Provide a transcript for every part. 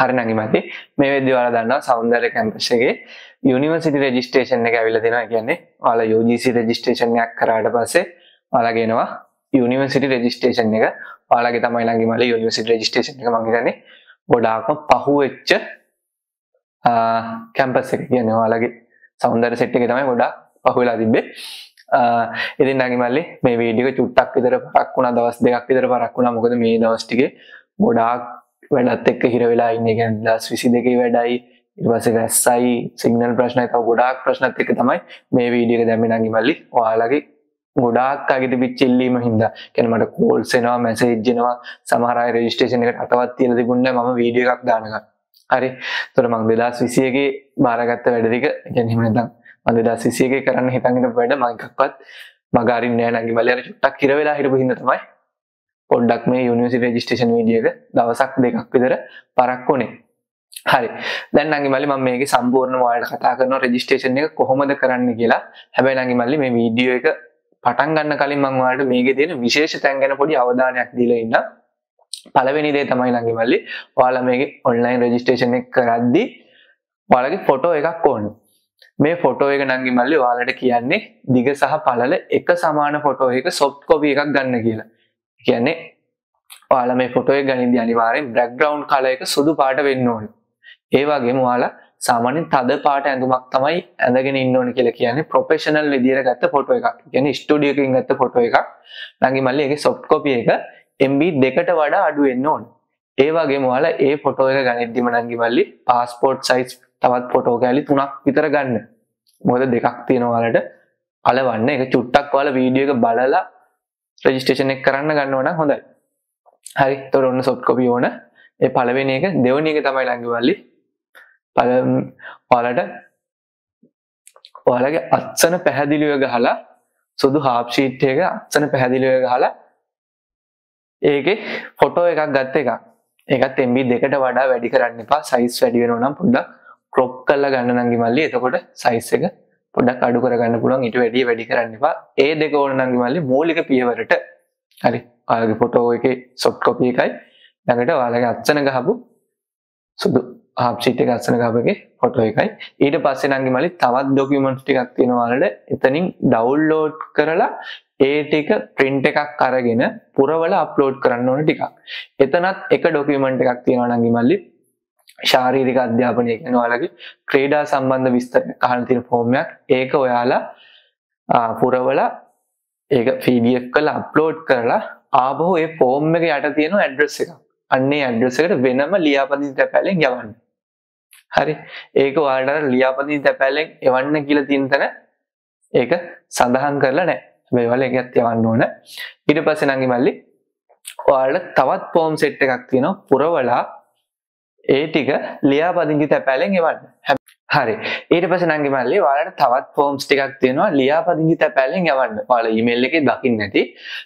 හරි නංගි මල්ලි මේ වෙද්දි ඔයාලා දන්නවා සෞන්දර්ය කැම්පස් එකේ යුනිවර්සිටි රෙජිස්ට්‍රේෂන් එක ඇවිල්ලා දෙනවා. කියන්නේ ඔයාලා UGC රෙජිස්ට්‍රේෂන් එකක් කරාට පස්සේ ඔයාලා ගෙනවා යුනිවර්සිටි රෙජිස්ට්‍රේෂන් එක. ඔයාලගේ තමයි නංගි මල්ලි යුනිවර්සිටි රෙජිස්ට්‍රේෂන් එක මම හිතන්නේ ගොඩාක්ම පහුවෙච්ච කැම්පස් එක. කියන්නේ ඔයාලගේ සෞන්දර්ය සෙට් එකේ තමයි ගොඩාක් පහුවෙලා තිබ්බේ. ඉතින් නංගි මල්ලි මේ වීඩියෝ එක චුට්ටක් විතර පරක් වුණා. දවස් දෙකක් විතර පරක් වුණා. මොකද මේ දවස් ටිකේ ගොඩාක් වැඩත් එක්ක හිර වෙලා ඉන්නේ. කියන්නේ දවස් 22 වැඩයි. ඊට පස්සේ රැස්සයි. සිග්නල් ප්‍රශ්නයි තව ගොඩාක් ප්‍රශ්නත් එක්ක තමයි මේ වීඩියෝ එක දැම්මේ නංගි මල්ලි ඔයාලගේ ගොඩාක් අගේ තිබිච්ච ඉල්ලීම හින්දා. කියන්නේ මට කෝල්ස් එනවා මැසේජ් එනවා. සමහර අය රෙජිස්ට්‍රේෂන් එකට අතවත් තියලා තිබුණේ මම වීඩියෝ එකක් දානකම්. හරි. එතකොට මම 2021 ගේ බාරගත්ත වැඩ ටික කියන්නේ එහෙම නැත්නම් මම 2021 ගේ කරන්න හිතන් ඉන්න වැඩ මම එකක්වත් මග අරින්නේ නැහැ නංගි මල්ලි අර චුට්ටක් ඉර වෙලා හිටපු හින්දා තමයි පොඩ්ඩක් මේ යුනිවර්සිටි රෙජිස්ට්‍රේෂන් වීඩියෝ එක දවසක් දෙකක් විතර පරක් වුණේ හරි දැන් නංගි මල්ලි මම මේකේ සම්පූර්ණ ඔයාලට කතා කරනවා රෙජිස්ට්‍රේෂන් එක කොහොමද කරන්න කියලා හැබැයි නංගි මල්ලි මේ වීඩියෝ එක පටන් ගන්න කලින් මම ඔයාලට මේකේ තියෙන විශේෂ තැන් ගැන පොඩි අවධානයක් දීලා ඉන්න. පළවෙනි දේ තමයි ළඟි මල්ලි ඔයාලා මේකේ ඔන්ලයින් රෙජිස්ට්‍රේෂන් එක කරද්දී ඔයාලගේ ෆොටෝ එකක් ඕනේ. මේ ෆොටෝ එක නංගි මල්ලි ඔයාලට කියන්නේ දිග සහ පළල එක සමාන ෆොටෝ එක සොෆ්ට් කොපි එකක් ගන්න කියලා. කියන්නේ ඔයාලා මේ ෆොටෝ එක ගනිද්දී අනිවාර්යෙන් බෑග්ග්‍රවුන්ඩ් කලර් එක සුදු පාට වෙන්න ඕනේ. ඒ වගේම ඔයාලා සාමාන්‍යයෙන් තද පාට ඇඳුමක් තමයි ඇඳගෙන ඉන්න ඕනේ කියලා කියන්නේ ප්‍රොෆෙෂනල් විදියට ගත්ත ෆොටෝ එකක්. කියන්නේ ස්ටුඩියෝ එකකින් ගත්ත ෆොටෝ එකක්. නංගි මල්ලි ඒකේ සොෆ්ට් කොපි එක MB දෙකට වඩා අඩු වෙන්න ඕනේ. ඒ වගේම ඔයාලා ඒ ෆොටෝ එක ගනිද්දිම නංගි මල්ලි પાස්පෝර්ට් සයිස් තවත් ෆොටෝ කැලි තුනක් විතර ගන්න. මොකද දෙකක් තියෙනවා ඔයාලට අලවන්න. ඒක චුට්ටක් ඔයාලා වීඩියෝ එක බලලා රෙජිස්ට්‍රේෂන් එක කරන්න ගන්නවා නම් හොඳයි. හරි. ඒතකොට ඔන්න සොෆ්ට් කොපි ඕන. ඒ පළවෙනි එක දෙවෙනි එක තමයි නංගි මල්ලි ඔයාලට ඔයාලගේ අත්සන පැහැදිලිව ගහලා සුදු හාප් ෂීට් එක අත්සන පැහැදිලිව ගහලා ඒකේ ෆොටෝ එකක් ගත්ත එකක්. ඒකත් MB දෙකට වඩා වැඩි කරන්න එපා. සයිස් වැඩි වෙනවා නම් පොඩ්ඩක් ක්‍රොප් කරලා ගන්න නංගි මල්ලි. එතකොට සයිස් එක පොඩ්ඩක් අඩු කරගන්න පුළුවන්. ඊට වැඩි වැඩි කරන්න එපා. ඒ දෙක ඕන නංගි මල්ලි මූලික පියවරට. හරි. ඔයාලගේ ෆොටෝ එකේ සොෆ්ට් කොපි එකයි ළඟට ඔයාලගේ අත්සන ගහපු සුදු ආප්ෂීට් එක අස්සන ගාපගේ ෆොටෝ එකයි ඊට පස්සේ නංගි මලි තවත් ඩොකියුමන්ට්ස් ටිකක් තියෙනවා වලට එතනින් ඩවුන්ලෝඩ් කරලා ඒ ටික print එකක් අරගෙන පුරවල අප්ලෝඩ් කරන්න ඕන ටිකක්. එතනත් එක ඩොකියුමන්ට් එකක් තියෙනවා නංගි මල්ලි ශාරීරික අධ්‍යාපනය කියන ඔයාලගේ ක්‍රීඩා සම්බන්ධ විස්තර අහන්න තියෙන ෆෝම් එකක්. ඒක ඔයාලා පුරවලා ඒක PDF කරලා අප්ලෝඩ් කරලා ආපහු ඒ ෆෝම් එක යට තියෙන ඇඩ්‍රස් එකක්. අන්නේ ඇඩ්‍රස් එකට වෙනම ලියාපදිංචි තැපැලෙන් යවන්න. හරි ඒක ඔයාලට ලියාපදිංචි තැපැලෙන් එවන්න කියලා තියෙන තැන ඒක සඳහන් කරලා නැහැ. හැබැයි ඔයාලා ඒකත් යවන්න ඕන. ඊට පස්සේ නංගි මල්ලි ඔයාලට තවත් ෆෝම් සෙට් එකක් තියෙනවා පුරවලා ඒ ටික ලියාපදිංචි තැපැලෙන් එවන්න. හරි ඊට පස්සේ නංගි මල්ලි ඔයාලට තවත් ෆෝම්ස් ටිකක් තියෙනවා ලියාපදිංචි තැපැලෙන් යවන්න. ඔයාලා ඊමේල් එකේ දකින්න නැති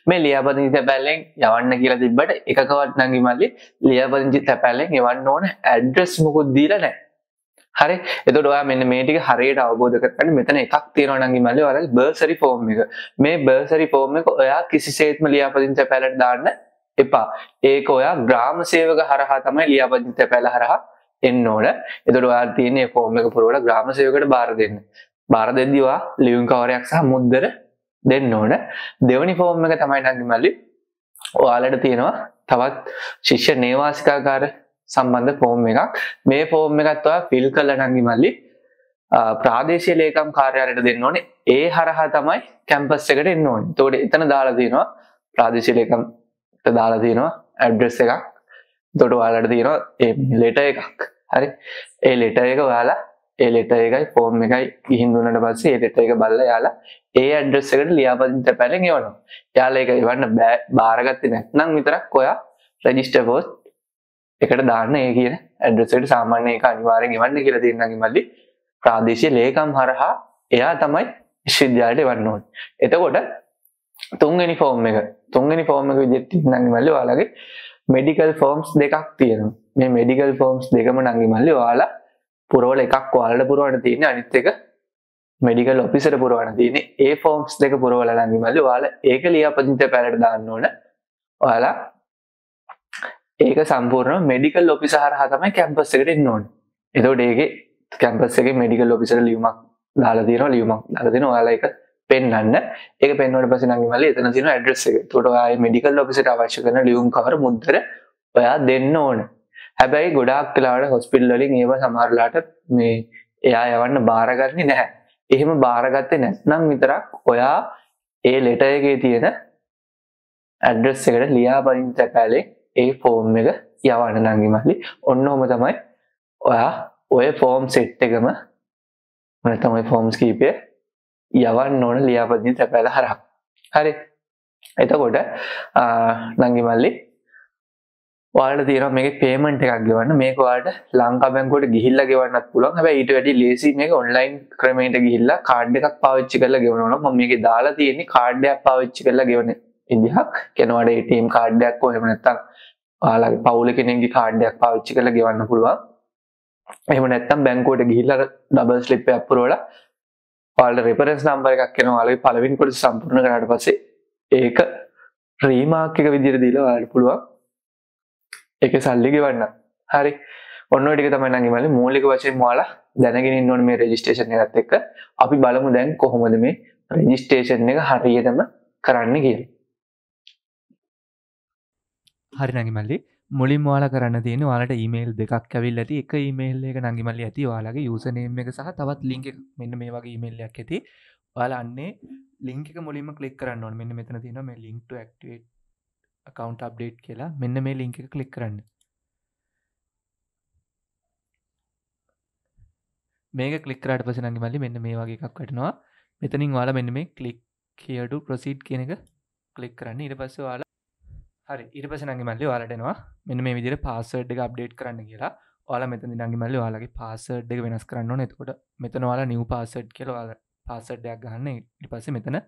මේ ලියාපදිංචි තැපැලෙන් යවන්න කියලා තිබ්බට එකකවත් නංගි මල්ලි ලියාපදිංචි තැපැලෙන් යවන්න ඕන ඇඩ්‍රස් මොකුත් දීලා නැහැ. හරි එතකොට ඔයා මෙන්න මේ ටික හරියට අවබෝධ කරගන්න මෙතන එකක් තියෙනවා නංගි මල්ලි ඔයාලගේ බර්සරි ෆෝම් එක. මේ බර්සරි ෆෝම් එක ඔයා කිසිසේත්ම ලියාපදිංචි තැපැලට දාන්න එපා. ඒක ඔයා ග්‍රාම සේවක හරහා තමයි ලියාපදිංචි තැපැල හරහා එන්න ඕන. එතකොට ඔයාලා තියෙන මේ ෆෝම් එක පුරවලා ග්‍රාම සේවකයට බාර දෙන්න. බාර දෙද්දී ඔයා ලියුම් කවරයක් සහ මුද්දර දෙන්න ඕන. දෙවෙනි ෆෝම් එක තමයි නංගි මල්ලි ඔයාලට තියෙනවා තවත් ශිෂ්‍ය නේවාසිකාගාර සම්බන්ධ ෆෝම් එකක්. මේ ෆෝම් එකත් ඔයා ෆිල් කරලා නංගි මල්ලි ප්‍රාදේශීය ලේකම් කාර්යාලයට දෙන්න ඕනේ. ඒ හරහා තමයි කැම්පස් එකට එන්න ඕනේ. එතකොට එතන දාලා තියෙනවා ප්‍රාදේශීය ලේකම්ට දාලා තියෙනවා ඇඩ්‍රස් එකක්. එතකොට ඔයාලට තියෙනවා ඒ ලෙටර් එකක්. හරි. ඒ ලෙටර් එක ඔයාලා ඒ ලෙටර් එකයි ෆෝම් එකයි ගිහින් දුන්නට පස්සේ ඒ ලෙටර් එක බලලා යාලා ඒ ඇඩ්‍රස් එකට ලියාපදිංචි පැලෙන් එවනවා. යාලා ඒක එවන්න බාරගත්තේ නැත්නම් විතරක් ඔයා රෙජිස්ටර් පෝස්ට් එකට දාන්න ඒ කියන ඇඩ්‍රස් එකට සාමාන්‍ය ඒක අනිවාර්යෙන් එවන්න කියලා තියෙනවා මල්ලි. ප්‍රාදේශීය ලේකම් හරහා එයා තමයි විශ්වවිද්‍යාලයට එවන්න ඕනේ. එතකොට තුන්වෙනි ෆෝම් එක තුන්වෙනි ෆෝම් එක විදිහට තියෙනවා මල්ලි ඔයාලගේ මෙඩිකල් ෆෝම්ස් දෙකක් තියෙනවා. මේ මෙඩිකල් ෆෝම්ස් දෙකම නංගි මල්ලි ඔයාලා පුරවල එකක් ඔයාලට පුරවන්න තියෙන්නේ අනිත් එක මෙඩිකල් ඔෆිසර් පුරවන්න තියෙන්නේ. ඒ ෆෝම්ස් දෙක පුරවලා නංගි මල්ලි ඔයාලා ඒක ලියාපදිංචි පැලට දාන්න ඕන. ඔයාලා ඒක සම්පූර්ණ මෙඩිකල් ඔපිස හරහා තමයි කැම්පස් එකට එන්න ඕනේ. එතකොට ඒකේ කැම්පස් එකේ මෙඩිකල් ඔෆිසර් ලියුමක් දාලා තියෙනවා ලියුමක් දාලා දෙනවා ඔයාලා ඒක පෙන්වන්න. ඒක පෙන්වුවට පස්සේ නම් මල්ලි එතන තියෙනවා ඇඩ්‍රස් එක. එතකොට ඔයා මෙඩිකල් ඔෆිසරට අවශ්‍ය කරන ලියුම් කවර මුද්දර ඔයා දෙන්න ඕනේ. හැබැයි ගොඩාක් වෙලාවට හොස්පිටල් වලින් ඒව සමහරලාට මේ එයා යවන්න බාරගන්නේ නැහැ. එහෙම බාරගත්තේ නැත්නම් විතරක් ඔයා ඒ ලෙටර් එකේ තියෙන ඇඩ්‍රස් එකට ලියාපදිංචි තැපෑලේ ඒ ෆෝම් එක යවන්න නංගි මල්ලි. ඔන්න ඔහම තමයි ඔයා ඔය ෆෝම් සෙට් එකම නැත්නම් ඔය ෆෝම්ස් කීපය යවන්න ඕන ලියාපදිංචි තැපෑල හරහා. හරි. එතකොට නංගි මල්ලි ඔයාලට තියෙනවා මේකේ පේමන්ට් එකක් ගෙවන්න මේක ඔයාලට ලංකා බැංකුවට ගිහිල්ලා ගෙවන්නත් පුළුවන් හැබැයි ඊට වැඩි ලේසි මේක ඔන්ලයින් ක්‍රමයට ගිහිල්ලා කාඩ් එකක් පාවිච්චි කරලා ගෙවනවා නම් මම මේකේ දාලා තියෙන්නේ කාඩ් එකක් පාවිච්චි කරලා ගෙවන විදිහක් කෙනවාට ATM කාඩ් එකක් හෝ එහෙම නැත්නම් ඔයාලගේ පවුල කෙනෙක්ගේ කාඩ් එකක් පාවිච්චි කරලා ගෙවන්න පුළුවන් එහෙම නැත්නම් බැංකුවට ගිහිල්ලා ඩබල් ස්ලිප් එකක් පුරවලා ඔයාලට රෙෆරන්ස් නම්බර් එකක් එනවා. ඔයාලගේ පළවෙනි කොටස සම්පූර්ණ කරාට පස්සේ ඒක රීමාක් එක විදිහට දීලා ඔයාලට පුළුවන්. එක සල්ලි ගෙවන්න. හරි. ඔන්න ටික තමයි නංගි මල්ලි මූලික වශයෙන් ඔයාලා දැනගෙන ඉන්න ඕනේ මේ රෙජිස්ට්‍රේෂන් එකත් එක්ක. අපි බලමු දැන් කොහොමද මේ රෙජිස්ට්‍රේෂන් එක හරියටම කරන්න කියලා. හරි නඟි මල්ලි මුලින් වාල කරන්න තියෙන වාලට ඊමේල් දෙකක් ඇවිල් ඇති. එක ඊමේල් එක නඟිමල්ලි ඇති. වාලගේ යුසනේම් එක සහ තවත් ලිංක මෙන්න මේ වගේ ඊමේල්ලයක් ඇති. ඔයාලා අන්නේ ලිංක මුලින්ම කලික් කරන්න ඕන. මෙන්න මෙතන තියෙන මේ ලින්ක් ක්ටේට් කවන්් අප්ඩේට් කියලා. මෙන්න මේ ලිංක එක කලික් කරන්න. මේක කලික්රට පස නඟි මල්ලි මෙන්න මේ වගේ එකක් වටනවා. මෙතනින් වාලා මෙන්න මේ කලික් කියඩු ප්‍රසිට් කියන එක කලික් කරන්න. ඉට පස්ස වාලා හරි. ඉට පස නඟි මල්ලි වාලටනවා මෙන්න මේ විදිර පාසඩ් එක අප්ඩේට් කරන්න කියලා. ඔයාලා මෙතන නඟි මල්ලි වාලගේ පාසඩ් එක වෙනස් කරන්න එතකොට මෙතන වාලා නිව පාසඩ් කියලවාල පාසඩ්ඩයක් ගන්න ඉට පස්ස මෙතන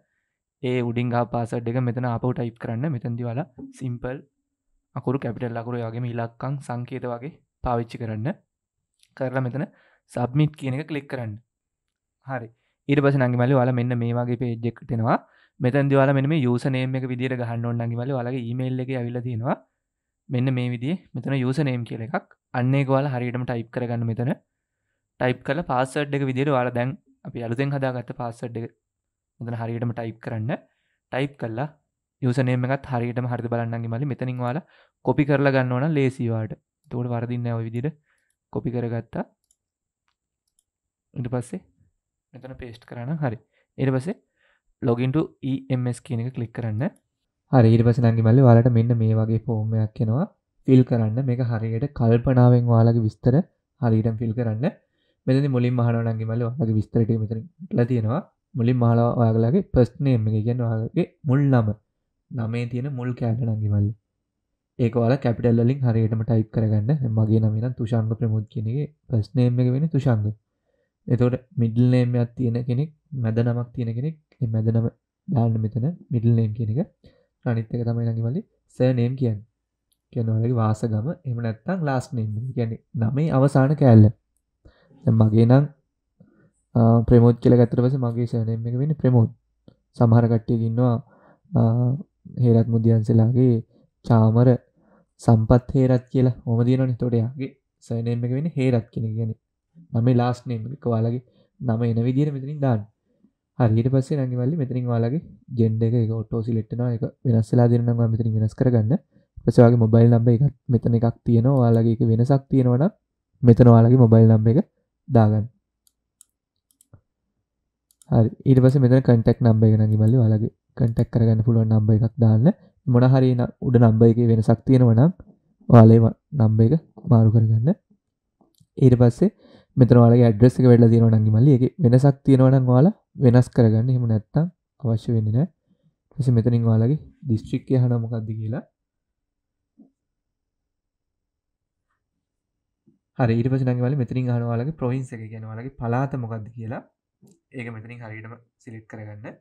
ඒ උඩින් පාසඩ් එක මෙතන අපව ටයිප් කරන්න. මෙතැදි වල සිම්පල් අකුරු කැපිටල් අකුරු වගේ ඉලක්කං සංකේත වගේ පාවිච්චි කරන්න. කරලා මෙතන සබ්මිට් කියන එක කලික් කරන්න. හරි. ඊට පස නංගිමලි වල මෙන්න මේ වගේ පේජෙක්ටෙනවා මෙතැදි වල මෙම යුසනේම එක විදිර ගහන්න ඔන්නගිමල වලගේ ඊමේල් එක ඇවිල තියෙනවා. මෙන්න මේ විදි මෙතන යුසනේම් කියල එකක්. අන්නේ ගවල හරියටම ටයිප් කරගන්න මෙතන. ටයිප් කල පාසඩ් එක විදිර වාල දැන් අපි අලුතෙන් හදාගත්ත පාසඩ් එක මෙතන හරියටම ටයිප් කරන්න. ටයිප් කල්ලා යුසනේම එකත් හරියටම හරි බලන්නගේ මලි මෙතනින් වාලා කොපි කරලා ගන්න ඕන ලේසිවාට තෝට වරදින්න ඔය විදිට කොපි කරගත්තා. ඉට පස්සේ මෙතන පේස්ට් කරන්න හරි. එට පසේ ලොගින්ට EMS කියන එක කලික් කරන්න. හරි ඊට පස නංගි මල්ලි වාලට මෙන්න මේ වගේ ෆෝර්මයක් කෙනවා ෆිල් කරන්න. මේක හරියට කල්පනාවෙන් වාලගේ විස්තර හරිටම් ෆිල් කරන්න. මෙතනි මුලින් මහනවනගේ මල්ල වගේ විස්තරට මෙතන ලා තියෙනවා. මුලින් මාලා ඔයාගලගේ පස්නේම එක ගැන වාගේ මුල් නම. නමේ තියෙන මුල් කෑටනගේ මල්ලි. ඒක වාල කැපිටල් ලින් හරියටම ටයිප් කරගන්න. මගේ නමන තුෂංග ප්‍රමුද් කෙනෙගේ පස්නේම එක වෙන තුෂංග එතවට මිඩල්නේමයක් තියෙන කෙනෙක් මැද නමක් තියෙන කෙනෙක්. මැද නම දාන්න මෙතන මිඩල් නේම් කියන එක. අනිත් එක තමයි නගේ මල්ලි සෑනේම් කියන්න. කියනවලගේ වාසගම. එම නැත්තං ලාස් නේම් ගැන නමේ අවසාන කෑල්ල. මගේ නම් ප්‍රමෝද් කියල ගතර පස මගේ සෑනම එක වෙන ප්‍රමෝද්. සමහර කට්ටියකින්නවා හේරත් මුදියන්සලාගේ චාමර සම්පත් හේරත් කියලා. හොම දියනනි තොටයාගේ සෑනම එක වෙන හේරත් කෙන ගැන නම ලාස්නේම එක වාලගේ නම එන විදිර මෙතනින් දාන්න. හරිට පස්සේ නඟවල්ලි මෙතනින් වාලගේ ජෙන්ඩ එක ඔටෝ සිලෙට්න එක වෙනස්සලා දෙරනවා මෙතනින් වෙනස් කරගන්න. පසවාගේ මොබයිල් නම්බ එකත් මෙතන එකක් තියෙනවා. වාලගේ එක වෙනසක් තියෙනවන මෙතන වාලගේ මොබයිල් නම්බ එක දාගන්න. හරි ඊට පස මෙතන කටෙක් නම්බ එක නඟි මල්ලි වලගේ කටෙක් කරගන්න පුළුවන් නම්බ එකක් දාන්න. මොනහරි උඩ නම්බ එක වෙන සක්තියෙනවනම් වාලේ නම්බ එක මාරු කරගන්න. ඊට පස්සේ මෙතන වලගේ ඇඩ්‍රස් එක වෙලා තියෙනවා නංගි මල්ලි ඒක වෙනසක් තියෙනවා නම් ඔයාලා වෙනස් කරගන්න. එහෙම නැත්නම් අවශ්‍ය වෙන්නේ නැහැ. ඊට පස්සේ මෙතනින් ඔයාලගේ දිස්ත්‍රික්කය අහන මොකක්ද කියලා. හරි ඊට පස්සේ නංගි මල්ලි මෙතනින් අහන ඔයාලගේ ප්‍රොවින්ස් එක කියන්නේ ඔයාලගේ පළාත මොකක්ද කියලා. ඒක මෙතනින් හරියටම සිලෙක්ට් කරගන්න.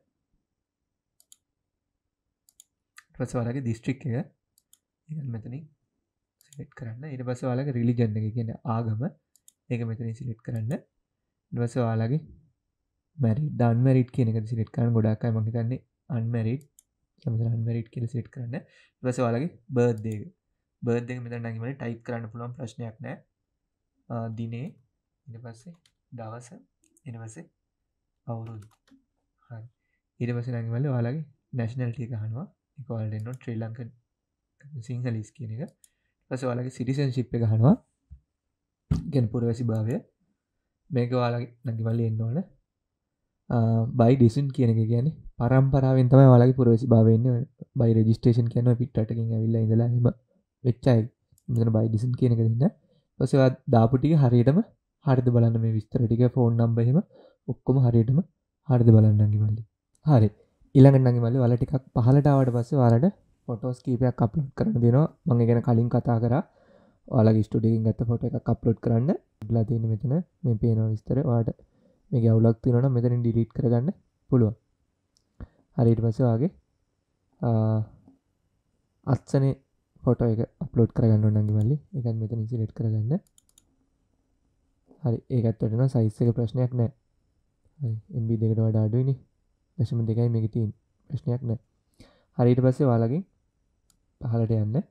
පස්ස වලගේ දිස්ට්‍රික් එක. ඒ මෙතනින් සිලෙක්ට් කරන්න. ඉට පස්ස වලගේ රිලිජන්න එක කියන ආගම. ඒක මෙතනින් සිලෙක්ට් කරන්න. දවස වාලාගේ මැරි ඩන්මරිට් කියන එක සිලෙට් කරන්න. ගොඩක්යි මහිතන්නේ අන්මැරිට් අන්මරිට් කියල සිට් කරන්න. දවස වාලගේ බර්ධ්දේක බර්ධ එක. මෙතන නැගිමලි ටයිප් කරන්න පුළුවන් ප්‍රශ්නයක් නෑ. ආ, දිනේ. ඉට පස්සේ දවස. එනවසේ අවුරුදු. හරි. ඊට පස නැගිමල වාලගේ නැශනල්ටිය හනවා එකවල්න්න ට්‍රී ලංක සිංහලිස් කියන එක. පස වාලගේ සිටිසන් ශිප් එක හනවා ගැන පුරවැසි භාවය. මේක වාලගේ නැගිමල්ල එන්න ඕන. බයි ඩිසන් කියන එක කියන පරම්පරාවෙන් තමයි වලගේ පුරවසි භාවන්න බයි රජිස්ටේෂන් කියන පිට්ටකින් ඇවිල්ල ඉඳලා හෙම වෙච්චයි මෙතන බයි ඩිසන් කියන එක දෙන්න පසවා දාපුටික හරියටම හරිද බලන්න මේ විස්තරටික ෆෝන් නම්බහෙම ඔක්කොම හරියටම හරිද බලන්නගි මල්ලි. හරි. ඉළඟන්නගේ මල්ලි වල ටිකක් පහලටාවට පස්සේ වාලට ෆොටෝස් කීපයක් අප්ලෝඩ් කරන දෙනවා. මං ගැන කලින් කතා කර. ඔයාලගේ ස්ටඩින් ගත්ත ෆොට එක අප්ලෝඩ් කරන්න. ලා තියෙන මෙතන. මේ පේනවා විස්තර. වාට මේ අවුලක් තිනන මෙතන ඩිලිට් කරගන්න පුළුවන්. හරිට පසවාගේ අත්සනේ ෆොට එක අප්ලෝඩ් කරගන්න නඟි මල්ලි එකත් මෙතන සිලෙට් කරගන්න. හරි ඒකත්වටන සයිස්සක ප්‍රශ්නයක් නෑ. එම්බි දෙකට වඩා අඩුවනි දශම දෙකයි මෙගතින් ප්‍රශ්නයක් නෑ. හරිට පස්සේ වාලගේ පහලට යන්න.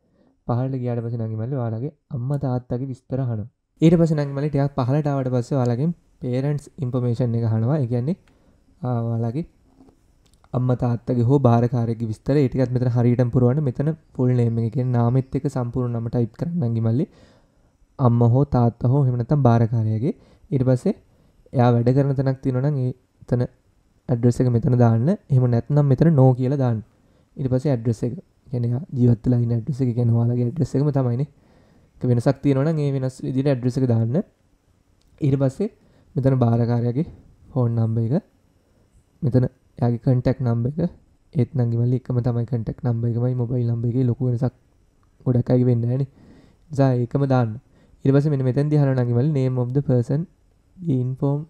පහල ගියාට පස නඟිමල්ල වාලගේ අම්ම තාත්තගේ විස්තර හන ඊට පස නංගමලට යක් පහලටාවට පස්ස වාලගේ පේරන්ස් ඉන්පමේෂන් එක හනවා එකන්නේ වාලගේ අම්ම තාත්තගේ හෝ භාරකාරයක විස්තර. ඒටිකත් මෙතන හරිට පුරුවන මෙතන පුල් නේම එක. නාමත් එක සම්පූර්ණ නම ටයිප් කරන්නගි මල්ලි අම්ම හෝ තාත්ත හෝ හෙමනතම් භාරකාරයගේ ඉට පස්සේ එයා වැඩ කරන තැනක් තිනොන ඒ තන ඇඩ්‍රෙස එක මෙතන දාන්න. එහම නැත්නම් මෙතන නෝ කියලා දාන්න. ඉට පසේ ඇඩ්‍රෙස එක ගැන ජීවත්තලා ඇඩ්‍රෙස එක ගැනවාලගේ ඇඩ්‍රෙස එකම තමයින වෙනසක් තියනොන ඒ වෙනස් විදිට ඇඩ්‍රෙස එක දාන්න. ඉට පස්සේ මෙතන භාරකාරයගේ ෆෝන් නම්බ එක මෙතන යාගේ කටෙක් නම්බ එක. ඒත් නංගිමල්ලි එකම තමයි කටෙක් නම්බ එකමයි මොබයිල් නම්බ එක ලොකු වෙනසක් ගොඩක්යි වෙන්න න. ජා ඒකම දාන්න. ඉරපස මෙ මෙතැන් දිහන නගිමල් name of the person inform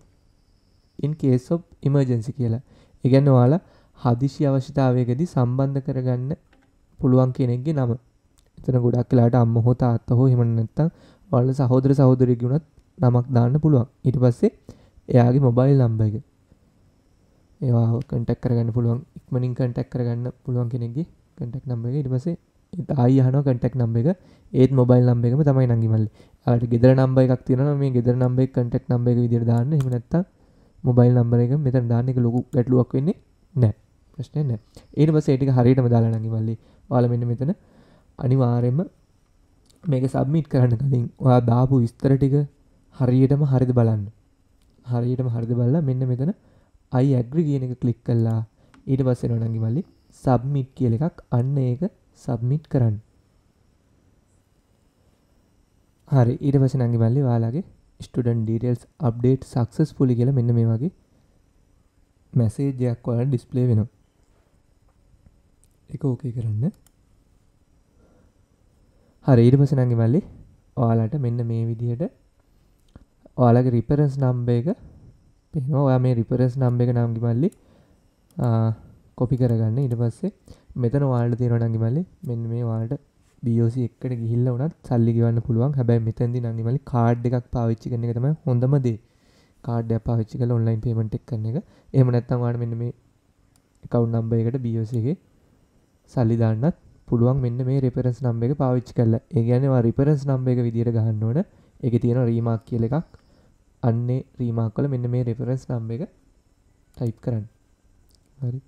in case of emergency කියලා. ඉගැන්න වාලා හදිශි අවශ්‍යතාවයකදී සම්බන්ධ කරගන්න පුළුවන් කෙනෙක්ගේ නම. එතන ගොඩක් කලාට අම්ම හෝ තාත්ත හෝ හිමන නැත්තම් වල සහෝදර සහෝදරයකුණත් නමක් දාන්න පුළුවන්. ඊට පස්සේ එයාගේ මොබයිල් නම්බ එක. ඒවා කටක් කරගන්න පුළුවන්. ඉක්මනින් කටක් කරගන්න පුළුවන් කෙනෙගේ කටක් නම්බ එක. ඉට පසේ ආයහන කටෙක් නම්බ එක. ඒත් මොබයිල් නම්බ එකම තමයි නංගිමල්ල අට ගෙදර නම්බ එකක් තින මේ ගෙදර නම්බ කටෙක් නම්බ එක විදිර දාන්න. හමනත්ත මොබයිල් නම්බර එක මෙතන දාන්නක ලොකු ගැටලුවක් වෙන්නේ නෑ ප්‍රශ්නය නෑ ඒට පස ඒටික හරියටම දාලා නඟිමල්ලි වාල මෙන්න මෙතන අනිවාරෙන්ම මේක සබ්මිට් කරන්න කලින් ඔයා දාපු විස්තර ටික හරියටම හරිද බලන්න. හරියටම හරිද බල්ලා මෙන්න මෙතන අයි ඇග්‍රි කියන එක කලික් කල්ලා ඊට පස්සේ නොනඟි මල්ලි සබ්මිට් කියල එකක්. අන්න ඒක සබ්මිට් කරන්න. හරි. ඊට පස නඟි මල්ලි වාලාගේ student details update successfully කියල මෙන්න මේ වගේ මැසේජයක් වල ඩිස්පලේ වෙනවා. එක ඕකේ කරන්න. හරි ඊට පස නඟි මල්ලි ඔයාලට මෙන්න මේ විදිහට ඔයාලගේ රිපරන්ස් නම්බ එක පෙනවා. ඔයා මේ රිපරස් නම්බ එක නම්ගි මල්ලි කොපි කරගන්න. ඉට පස්සේ මෙතන වාල්ට තියෙන නඟි මල්ලි මෙන්න මේ වාට බියෝසි එකට ගිහිල්ල වනත් සල්ලි ගවන්න පුළුවන්. හැබැයි මෙතැදි නඟිමලි කාඩ් එකක් පාවිච්චි කරන එක තම හොඳමදේ කාඩ පාවිච්චි කල ඔන්ලයින් පේමට එක් කරන එක. එම නැත්තවාට මෙන්න මේ කවු් නම්බ එකට බියෝසිගේ සල්ලි දාන්නත් පුළුවන් මෙන්න මේ රෙපරන්ස් නම්බ එක පාවිච්චි කරල. ඒ ගැනවා රිපරන්ස් නම්බ එක විදිර ගහන්න ඕන. එක තියෙන රීමක් කියල එකක්. අන්නේ රීමක් කල මෙන්න මේ රෙෆරන්ස් නම්බ එක ටයිප් කරන්න. හරි.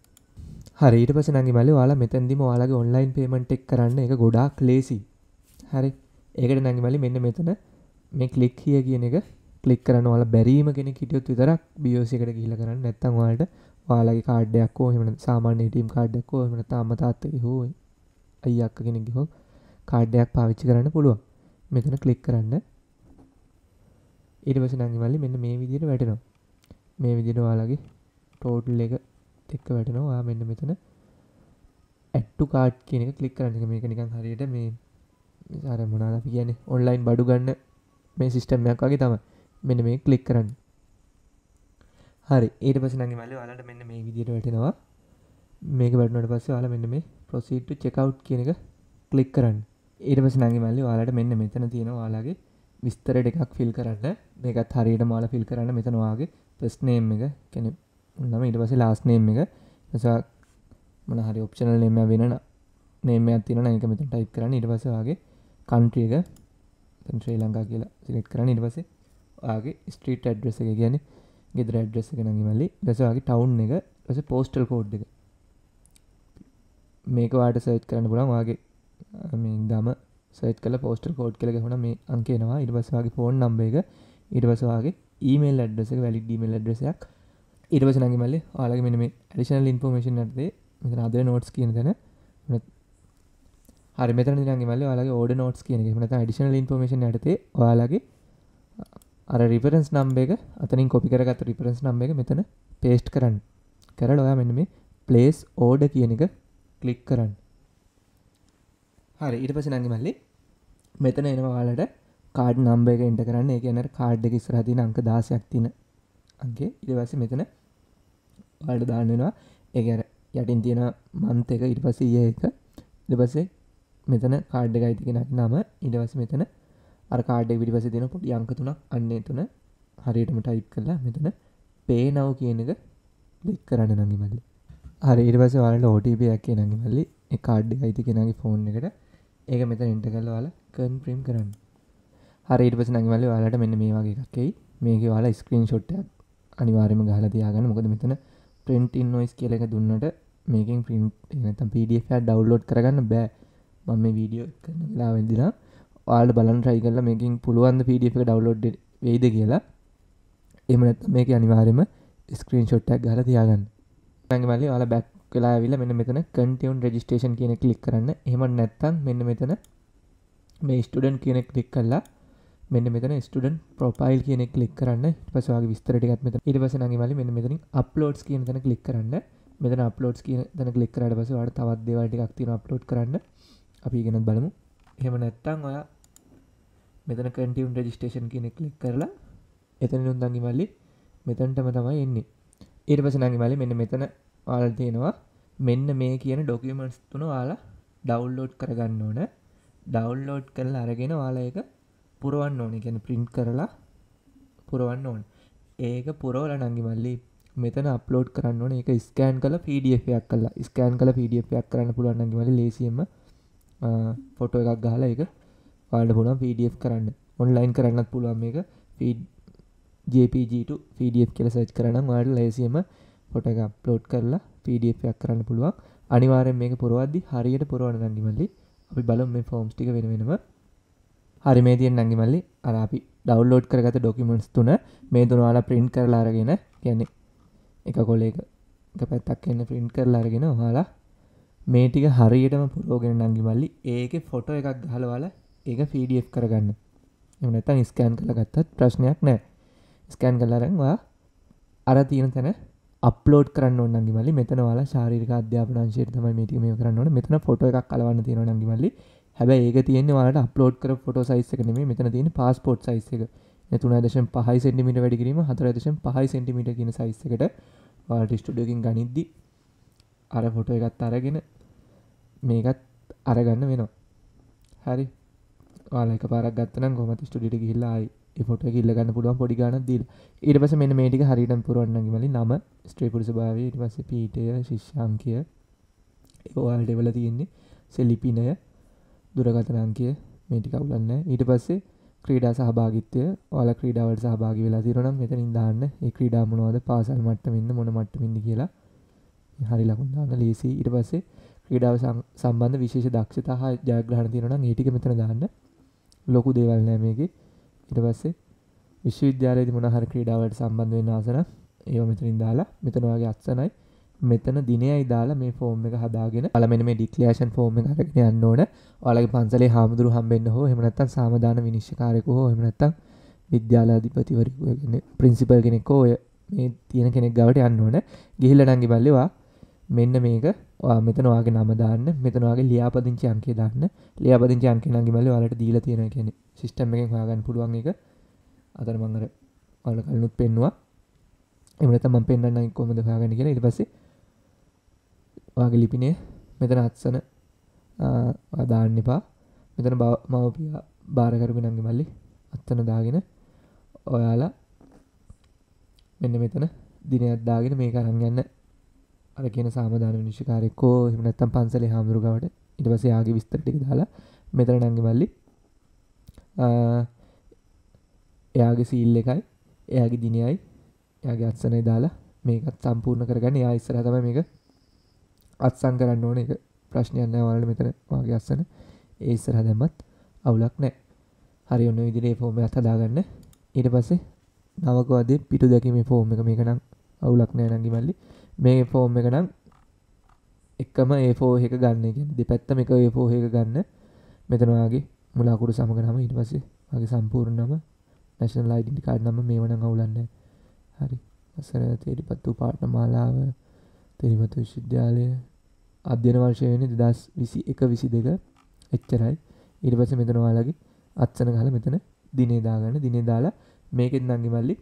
හරිට පස නගේ මල වාලා මෙතැන්දිම වාලගේ ඔන්ලයින් පේමට එක් කරන්න. එක ගොඩාක් ලේසි හරි. ඒකට නැගිමලි මෙන්න මෙතන මේ කලික් කිය කියන එක කලික් කරන වල බැරීම කෙන කිටියොත් විතරක් බියෝසිකට ගිල කරන්න. නැත්තන් වාලට වාලගේ කාඩයක් හෝ හම සාමාන්‍ය ටීම් කාඩ්ඩක් හෝ හමන තාම තාත්තක හෝ අයියක්ක කෙනෙක් හෝ කාඩ්ඩයක් පාවිච්චි කරන්න පුළුවන්. මෙතන කලික් කරන්න. ඊට පස නංගිමල්ලි මෙන්න මේ විදියට වැටෙනවා. මේ විදිට වාලගේ ටෝටල් එක එක්ක වැටෙනවා. මෙන්න මෙතන ඇට්ටු කාඩ් කියනක කලික් කරන්න. මේක නිකන් හරියට මේ සාර මොනාද අපි කියන ඔන්ලයින් බඩු ගන්න මේ සිිස්ටම්යක් වගේ තම මෙන්න මේ කලික් කරන්න. හරි. ඒට පස නගේ මල්ල වලට මෙන්න මේ විදියට වැටෙනවා. මේක වැටනට පස්ස වාල මෙන්න මේ ප්‍රොසිට් චෙකව් කියන එක කලික් කරන්න. ඒට පස නගේ මල්ලි වාලට මෙන්න මෙතන තියෙන වාලාගේ විස්තර එකක් ෆිල් කරන්න. මේකත් හරියට මාල ෆිල් කරන්න මෙතනවාගේ ප්‍රස්නේම් එක. කෙන නම ඉට පස ලාස්නේම් එක. නිසා මොන හරි ඔප්ෂනල් නෙම වෙන නේම ඇතින එක මෙත ටයිප් කරන්න. ඉට පසවාගේ කන්ට්‍රිය එක. ශ්‍රී ලංකා කියලා සිලෙක්ට් කරන්න. ඊට පස්සේ ඔයාගේ ස්ට්‍රීට් ඇඩ්‍රස් එක. කියන්නේ ගෙදර ඇඩ්‍රස් එක නංගි මල්ලි ඊට පස්සේ ඔයාගේ ටවුන් එක ඊට පස්සේ පෝස්ටල් කෝඩ් එක. මේක වාට සර්ච් කරන්න පුළුවන්. ඔයාගේ අ, මේ දම සර්ච් කරලා පෝස්ටල් කෝඩ් කියලා ගහුණා. මේ අංකය එනවා. ඊට පස්සේ ඔයාගේ ෆෝන් නම්බර් එක ඊට පස්සේ ඔයාගේ ඊමේල් ඇඩ්‍රස් එක වැලිඩ් ඊමේල් ඇඩ්‍රස් එකක්. ඊට පස්සේ නංගි මල්ලි ඔයාලගේ මෙන්න මේ ඇඩිෂනල් ඉන්ෆෝමේෂන් යටතේ මෙතන අද නෝට්ස් කියන තැන. මෙතන- හරි මෙතන නංගි මල්ලි ඔයාලගේ ඕඩර් නෝට්ස් කියන එක. එහෙම නැත්නම් ඇඩිෂනල් ඉන්ෆෝමේෂන් යටතේ ඔයාලගේ අර රිෆරන්ස් නම්බර එක අතනින් කොපි කරගත්ත රිෆරන්ස් නම්බර එක මෙතන පේස්ට් කරන්න. කරලා ඔයා මෙන්න මේ ප්ලේස් ඕඩර් කියන එක ක්ලික් කරන්න. හරි ඊට පස්සේ නංගි මල්ලි මෙතන එනවා ඔයාලට කාඩ් නම්බර එක එන්ටර් කරන්න. ඒ කියන්නේ කාඩ් එක ඉස්සරහා තියෙන අංක 16ක් තියෙන අංකේ. ඊට පස්සේ මෙතන ඔයාලට දාන්න වෙනවා. ඒක අර යටින් තියෙන මන්ත් එක ඊට පස්සේ ඊය එක. ඊට පස්සේ මෙතන කාඩ් එකයි තියෙන නම. ඊට පස්සේ මෙතන අර කාඩ් එක පිටිපස්සේ තියෙන පොඩි අංක තුනක් අන්නේ තුන හරියටම ටයිප් කරලා මෙතන pay now කියන එක ක්ලික් කරන්න නංගි මල්ලි. හරි ඊට පස්සේ ඔයාලට OTP එකක් එයි නංගි මල්ලි. ඒ කාඩ් එකයි තියෙන කෙනාගේ ෆෝන් එකට. ඒක මෙතන එන්ටර් කරලා ඔයාලා කන්ෆර්ම් කරන්න. හරි ඊට පස්සේ නංගි මල්ලි ඔයාලට මෙන්න මේ වගේ එකක් එයි. මේකේ ඔයාලා ස්ක්‍රීන්ෂොට් එකක් අනිවාර්යයෙන්ම ගහලා තියාගන්න. මොකද මෙතන print invoice කියලා එක දුන්නට මේකෙන් print එහෙම නැත්නම් PDF එකක් download කරගන්න බෑ. මම මේ වීඩියෝ කරන වෙලාවෙදී නම් ඔයාලට බලන්න try කරලා මේකෙන් පුළුවන් ද PDF එක download වෙයිද කියලා එහෙම නැත්නම් මේකේ අනිවාර්යයෙන්ම ස්ක්‍රීන්ෂොට් එකක් ගහලා තියාගන්න. ඊළඟ මල්ලි ඔයාලා බෑක් වෙලා ඇවිල්ලා මෙන්න මෙතන continue registration කියන එක ක්ලික් කරන්න. එහෙම නැත්නම් මෙන්න මෙතන මේ ස්ටුඩන්ට් කියන එක ක්ලික් කරලා මෙන්න මෙතන ස්ටුඩන්ට් ප්‍රොෆයිල් කියන එක ක්ලික් කරන්න. ඊට පස්සේ ඔයාගේ විස්තර ටිකත් මෙතන. ඊට පස්සේ නම් මල්ලි මෙන්න මෙතනින් uploads කියන තැන ක්ලික් කරන්න. මෙතන uploads කියන තැන ක්ලික් කරාට පස්සේ ඔයාලට තවත් දේවල් ටිකක් තියෙනවා upload කරන්න. අපි ඉගෙනත් බලමු. එහෙම නැත්නම් ඔයා මෙතන continue registration කියන එක ක්ලික් කරලා එතනින් නංගි මල්ලි මෙතනටම තමයි එන්නේ. ඊට පස්සේ නංගි මල්ලි මෙන්න මෙතන ඔයාලට තියෙනවා මෙන්න මේ කියන ඩොකියුමන්ට්ස් තුන ඔයාලා ඩවුන්ලෝඩ් කරගන්න ඕන. ඩවුන්ලෝඩ් කරලා අරගෙන ඔයාලා ඒක පුරවන්න ඕනේ. කියන්නේ print කරලා පුරවන්න ඕනේ. ඒක පුරවලා නංගි මල්ලි මෙතන අප්ලෝඩ් කරන්න ඕනේ. ඒක ස්කෑන් කරලා PDF එකක් කරලා ස්කෑන් කරලා PDF එකක් කරන්න පුළුවන් නංගි මල්ලි ලේසියෙන්ම ෆොටෝ එකක් ගහලා ඒක ඔයාලට පුළුවන් PDF කරන්න. ඔන්ලයින් කරන්නත් පුළුවන් මේක. feed JPG to PDF කියලා සර්ච් කරා නම් ඔයාලට ලේසියෙන්ම ෆොටෝ එක අප්ලෝඩ් කරලා PDF එකක් කරන්න පුළුවන්. අනිවාර්යෙන් මේක පුරවද්දි හරියට පුරවන්න නංගි මල්ලි. අපි බලමු මේ ෆෝම්ස් ටික වෙන වෙනම. හරි මේ තියෙන නංගි මල්ලි අර අපි ඩවුන්ලෝඩ් කරගත්ත ඩොකියුමන්ට්ස් තුන මේ තුන ඔයාලා print කරලා අරගෙන කියන්නේ එක කොලයක එක පැත්තක් එන්න print කරලා අරගෙන ඔයාලා මේ ටික හරියටම පුරවගෙන නංගි මල්ලි ඒකේ ෆොටෝ එකක් ගහලා ඔයාලා ඒක PDF කරගන්න. එහෙම නැත්නම් ස්කෑන් කරලා ගත්තත් ප්‍රශ්නයක් නැහැ. ස්කෑන් කරලා අරන් ඔයා අර තියෙන තැන අප්ලෝඩ් කරන්න ඕන නංගි මල්ලි මෙතන ඔයාලා ශාරීරික අධ්‍යාපන අංශයට තමයි මේ ටික මේක කරන්න ඕනේ. මෙතන ෆොටෝ එකක් කලවන්න තියෙනවා නංගි මල්ලි. හැබැයි ඒක තියෙන්නේ ඔයාලට අප්ලෝඩ් කරපු ෆොටෝ සයිස් එක නෙමෙයි මෙතන තියෙන්නේ පාස්පෝර්ට් සයිස් එක. මේ 3.5 සෙන්ටිමීටර් වැඩි කිරීම 4.5 සෙන්ටිමීටර් කියන සයිස් එකට ඔයාලට ස්ටුඩියෝ එකකින් ගනිද්දි අර ෆොටෝ එකත් අරගෙන මේකත් අරගන්න වෙනවා. හරි. ඔයාලා එකපාරක් ගත්තනම් කොහොමද ස්ටුඩියෝට ගිහිල්ලා ආයි ඒ ෆොටෝ එක ඉල්ල ගන්න පුළුවන් පොඩි ගාණක් දීලා. ඊට පස්සේ මෙන්න මේ ටික හරියටම පුරවන්න නම් මලි නම ස්ත්‍රී පුරුෂ භාවය ඊට පස්සේ පීඨය ශිෂ්‍යාංකය ඒක ඔයාලට එවල තියෙන්නේ සෙලිපිනය දුරකථන අංකය මේ ටික අවුලක් නැහැ. ඊට පස්සේ ක්‍රීඩා සහභාගිත්වය ඔයාලා ක්‍රීඩාවලට සහභාගී වෙලා තියෙනවා නම් මෙතනින් දාන්න ඒ ක්‍රීඩා මොනවද පාසල් මට්ටමින්ද මොන මට්ටමින්ද කියලා හරි ලකුණු දාන්න ලේසි. ඊට පස්සේ ක්‍රීඩාව සම්- සම්බන්ධ විශේෂ දක්ෂතා හා ජයග්‍රහණ තියෙනවා නම් ඒ ටික මෙතන දාන්න. ලොකු දේවල් නෑ මේකේ. ඊට පස්සේ විශ්වවිද්‍යාලයේදී මොන හරි ක්‍රීඩාවලට සම්බන්ධ වෙන්න ආස නම් ඒවා මෙතනින් දාලා මෙතන ඔයාගේ අත්සනයි. මෙතන දිනයයි දාලා මේ ෆෝම් එක හදාගෙන ඔයාලා මෙන්න මේ ඩික්ලරේෂන් ෆෝම් එක අරගෙන යන්න ඕන. ඔයාලගේ පන්සලේ හාමුදුරු හම්බෙන්න හෝ එහෙම නැත්නම් සාමදාන විනිශ්චයකාරයෙකු හෝ එහෙම නැත්නම් විද්‍යාලාධිපතිවරයෙකු කියන්නේ ප්‍රින්සිපල් කෙනෙක් හෝ ඔය මේ තියෙන කෙනෙක් ගාවට යන්න ඕන. ගිහිල්ලා නම් ඉබල්ලේ ඔයා මෙන්න මේක. ඔයා මෙතන ඔයාගේ නම දාන්න. මෙතන ඔයාගේ ලියාපදිංචි අංකය දාන්න. ලියාපදිංචි අංකය නම් ඉබල්ලේ ඔයාලට දීලා තියෙන කියන්නේ. සිස්ටම් එකෙන් හොයාගන්න පුළුවන් එක. අතන මම අර ඔයාලට කලිනුත් පෙන්නුවා. එහෙම නැත්නම් මම පෙන්වන්නම් කොහොමද හොයාගන්නේ කියලා. ඊට පස්සේ ඔයාගේ ලිපිනේ මෙතන අත්සන ඔයා දාන්න එපා. මෙතන බව- මව්පියා බාර කරපු නංගි මල්ලි අත්තන දාගෙන ඔයාලා මෙන්න මෙතන දිනයක් දාගෙන මේක අරන් යන්න. අර කියන සාමදාන විනිශ්චයකාරයෙක්කෝ එහෙම නැත්නම් පන්සලේ හාමුදුරු ගාවට ඊට පස්සේ යාගේ විස්තර ටික දාලා මෙතන නංගි මල්ලි එයාගේ සීල් එකයි එයාගේ දිනයයි එයාගේ අත්සනයි දාලා මේකත් සම්පූර්ණ කරගන්න. යා ඉස්සර තම මේක අත්සං කරන්න ඕන. එක ප්‍රශ්නයන්න වලට මෙතන වගේ අස්සන ඒ ඉස්සර දැම්මත් අවුලක් නෑ. හරි ඔන්න විදිරේ ෆෝර්ම අත් හදාගන්න. ඊට පස්සේ නවකවාදේ පිටු දැකීම ෆෝර්ම් එක මේක නම් අවුලක් නෑ නංගි මල්ලි. මේ ෆෝර්ම් එක නම් එක්කම ඒෆෝ එක ගන්න එක දෙපැත්තම එක ඒෆෝ එක ගන්න. මෙතනවාගේ මුලාකුරු සමගනම ඉට පස්සේ වගේ සම්පූර්ණම නැශන ලයිඩි කාඩ් නම මේ වන අවුලන්න හරි. අසර තේරි පත්තු පාට්න මාලාව තෙරිමතු විශ්විද්‍යාලය අධ්‍යන වර්ශය වෙන දෙදස් විසි එක විසි දෙක. එච්චරයි. ඉට පස මෙතනවාලගේ අත්සන හල මෙතන දිනේ දාගන්න. දිනේ දාලා මේකෙත් නංගි මල්ලි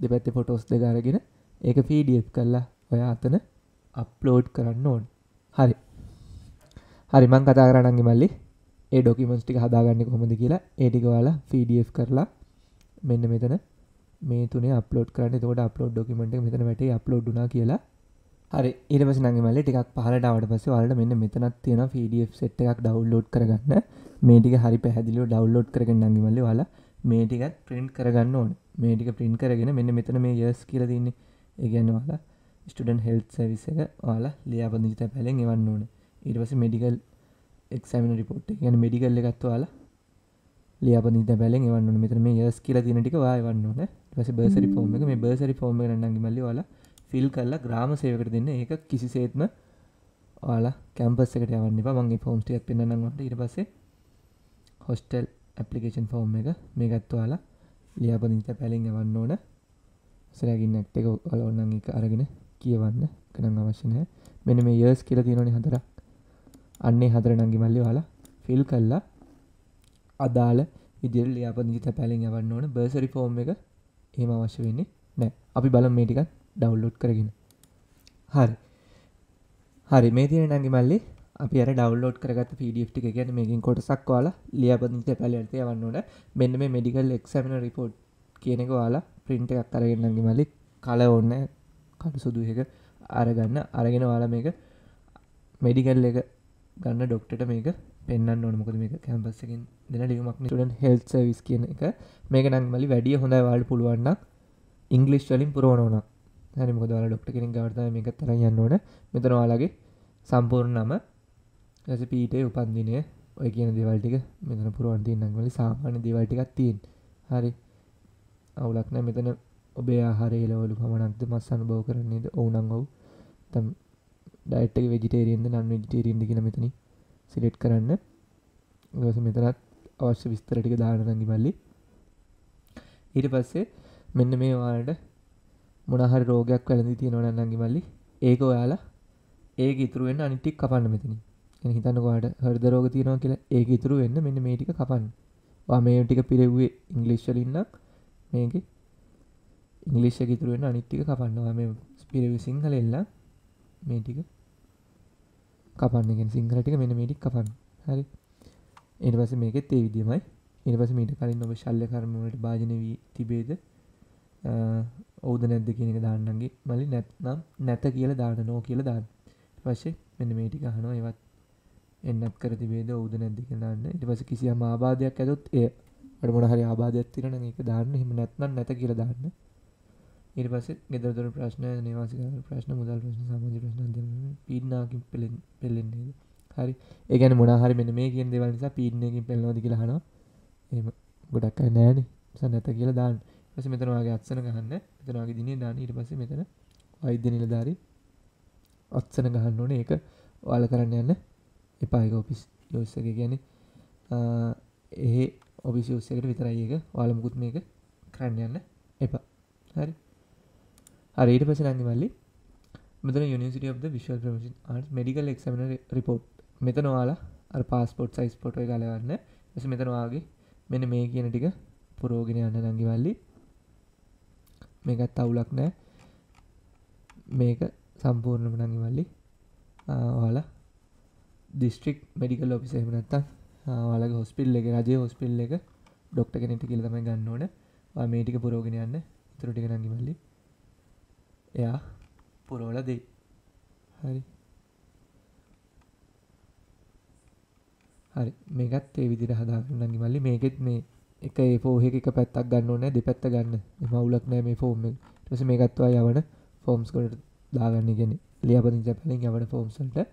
දෙපැත්ත ෆොටෝස් දෙගාරගෙන ඒක පීඩිය් කරලා ඔය අතන අප්ලෝඩ් කරන්න ඕන්. හරි. හරි මං කතා කරනන්ගේ මල්ලි ඒ ඩොකිමන්ස් ටික හදාගන්න කොමද කියලා. ඒටික වාලා ෆීඩිය් කරලා මෙන්න මෙතන මේ තුනේ අප්ලෝඩ් කරන්න. තකොට අප්ලෝඩ් ඩොකිමට මෙතන වැට අප්ලෝඩ්නා කියලා. හරි. ඉරපස නගමල ටිකක් පහලටාවට පස වලට මෙන්න මෙතනත් තියෙන ෆඩ සෙට් එකක් ඩවල්ලෝඩ් කරගන්න. මේටික හරි පැහැදිලිව ඩවල්ලෝඩ් කරගෙන නගිමල්ල වාලා මේටිකත් ප්‍රින්ට් කරගන්න ඕන. මේටික ප්‍රින්් කරගෙන මෙන්න මෙතන මේ යස් කියල තින්නේ ඒගන්න වාලා ස්ටඩන් හෙල් සවිස එක වාලා ලියාපදිචත පැලෙන් එවන්න ඕන. ඉරිවස මෙඩිකල් එක්සමින රිපෝට් ගැන මෙඩිකල්ල ගත්වාලා ලියාපදිත පැලෙන් එවන්න මෙතන මේ යස් කියල තිනටික වායවන්න ඕන. පස බර්සරි ෆෝර්ම එක. මේ බර්සරි ෆෝර්ම නගි මල්ලි වාලා ෆිල් කරලා ග්‍රාම සේවකට දෙන්න. ඒක කිසිසේත්ම ඔයාලා කැම්පස් එකට යවන්න එපා. මගේ ෆෝම්ස් ටිකක් පෙන්වන්නම් ඊට පස්සේ හොස්ටෙල් ඇප්ලිකේෂන් ෆෝම් එක මේ ගත්වාලා ලියාපදිංච පැලින් යවන්න ඕන. සරගින් නැක්ට එක ඔලොන්නන් එක අරගෙන කියවන්න. කනම් අවශ්‍ය නැහැ. මෙන්න මේ යර්ස් කියලා තියෙනවනේ හතරක්. අන්නේ හතර නංගි මල්ලි වාලා ෆිල් කල්ලා අදාළ ඉදිරි ලියාපදිංච පැලින් යවන්න ඕන. බර්සරි ෆෝම් එක එහෙම අවශ්‍ය වෙන්නේ නෑ අපි බලම් මේ ටිකත් ඩවල්ලෝඩ් කරගෙන. හරි. හරි. මේ තියෙන නංගි මල්ලි අපි අර ඩවල්ලෝඩ් කරගත් පඩ ටික ගැන මේකින් කොටසක් වාලා ලියපදිත පැලට යවන්න ඕන. මෙන්න මේ මෙඩිකල් එක්සමින රිපෝට් කියනෙක වාලා ප්‍රින්ට එකක් කරගෙනන්නගි මල්ලි කල ඔන්න කටු සුදු එක අරගන්න. අරගෙන වාලා මේක මෙඩිකල් එක ගන්න ඩොක්ටට මේක පෙන්න්න ඕන. මොකද මේක කැම්පස්සකින් දෙන ලියමක් ටන් හෙල් විස් කියන එක. මේක නං මලි වැඩිය හොඳයි වාඩ පුළුවන්න ඉංගලිස් වලින් පුරුවනෝනා හරි මොකදවල ඩොක්ට කෙනින් ගවර්තය මේක තර යන්න ඕන. මෙතනවාලගේ සම්පූර්ණම ඇස පීටේ උපන්දිනය ඔය කියන දෙවල්ටික මෙතන පුරුවන්තිය නංවල සාමාන්‍ය දෙවල්ටිකක් තියෙන් හරි. අවුලක්න මෙතන ඔබේ ආහරේලවලු පමණක්ද මස්සන බව කරන්නේද ඕනං ඔවු තම් ඩයිට්ක වෙජිටේරියෙන්ද නන් වෙජිටේරියෙන්ද කියන මෙතනි සිලෙට් කරන්න. ගස මෙතනත් අවශ්‍ය විස්තරටික දානනඟි බල්ලි ඊට පස්සේ මෙන්න මේ වාලට මොනහරි රෝගයක් වැලඳි තියෙනවන නංගි මල්ලි ඒක ඔයාලා ඒක ඉතුරුවෙන් අනිටික් කපන්න මෙතනි හිතන්නවාට හරද රෝග තියෙනවා කියලා ඒක ඉතුරු වෙන්න මෙන්න මේ ටික කපන්න. වා මේ ටික පිරෙව්වේ ඉංගලිශ්වලින්නක් මේක ඉංගලිෂ ඉතුරුවෙන් අනිත්තික කපන්නවා මේ පිරවි සිංහල එල්ලා මේ ටික කපන්නගෙන සිංහලටික මෙන්න මේටික් කපන්න. හරි. එට පස මේකෙත් ඒ විදිමයි එට පස මීට කලින් ඔබ ශල්්‍ය කරමට භාජන වී තිබේද? ඔවුද නැද්ද කියන එක දාන්නගේ මලි නැත්නම් නැත කියල දාන්න නෝ කියල දාන්න. පස්සේ මෙන්න මේටික හනවා ඒවත් එන්නත් කර තිබේද? ඔවුද නැද්දි දාන්න. ඉට පස කිසියම් ආබාධයක් ඇතුත් එය. අට මොන හරි ආබාධයක් තිරන එක දාන්න. හිම නැත්නම් නැත කියල දාන්න. ඉට පස ගෙදරදර ප්‍රශ්න නවාසික ප්‍රශ්න මුදල් ප්‍රශ්න සමාජ ප්‍රශ්න පිඩ්නාකින් පෙලෙන් පෙල්ලෙන්නේද හරි. ඒගැන මොනහරි මෙන මේ කියෙන් දෙවල් නිසා පිඩ්නයකින් පෙල්ලෝද කියලා හනවා එම ගොඩක් නෑන. සනැත කියලා දාන්න. පස මෙතනවාගේ අත්සන ගහන්න. මෙතනවාගේ දිනේ දාන ඊට පස්සේ මෙතන වෛද්‍ය නිලධාරි අත්සන ගහන්න ඕනේ. ඒක ඔයාල කරන්න යන්න. එපා එක ඔෆිස් යෝස්ස එක ගැන ඒ ඔබිසි උස්සකට විතරයි එක ඔයාල මුකුත් මේක කරන්න යන්න එපා. හරි. හරි ඊට පස නංගි මල්ලි මෙතන යනිසිට of විශල් ප්‍රමසින් ආට මෙඩිකල් එක්සමින රිපෝට් මෙතන ඔයාලා අර පාස්පොට් සයිස් පොට ගලවන්න. එස මෙතනවාගේ මෙන මේ කියන ටික පුරෝගෙන යන්න නංගි වල්ලි මේකත් අවුලක් නෑ. මේක සම්පූර්ණම නඟි වල්ලි ඔයාලා දිස්ට්‍රික් මෙඩිකල් ඔපිස එමනත්තා ඔයාලගේ හොස්පිල් එක රජය හොස්පිල් එක ඩොක්ට කෙනෙට කියල තමයි ගන්න ඕන. මේටික පුරෝගෙන යන්න. තුරටික නඟි වල්ලි එයා පුරෝල දෙයි හරි. හරි. මේකත් ඒ විදිහට හදාගන්න නංගි මල්ලි. මේකෙත් මේ එක ඒ ෆෝහ එක පැත්තක් ගන්න ඕනේ දෙපැත්ත ගන්න. මවුලක් නෑ මේ ෆෝම් එක. ඊට පස්සේ මේකත්වා යවන ෆෝම්ස් වලට දාගන්න. කියන්නේ ලියාපදිංචි පැලෙන් යවන ෆෝම්ස් වලට.